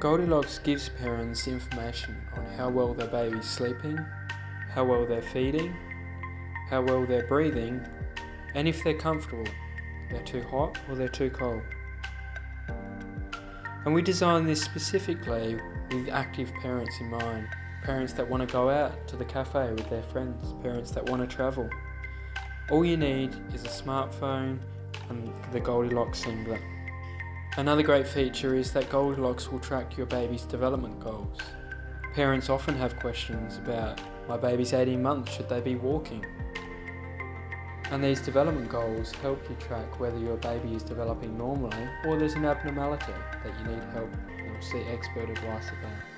Goldilocks gives parents information on how well their baby's sleeping, how well they're feeding, how well they're breathing, and if they're comfortable, they're too hot or they're too cold. And we designed this specifically with active parents in mind parents that want to go out to the cafe with their friends, parents that want to travel. All you need is a smartphone and the Goldilocks singlet. Another great feature is that Goldilocks will track your baby's development goals. Parents often have questions about my baby's 18 months, should they be walking? And these development goals help you track whether your baby is developing normally or there's an abnormality that you need help or seek expert advice about.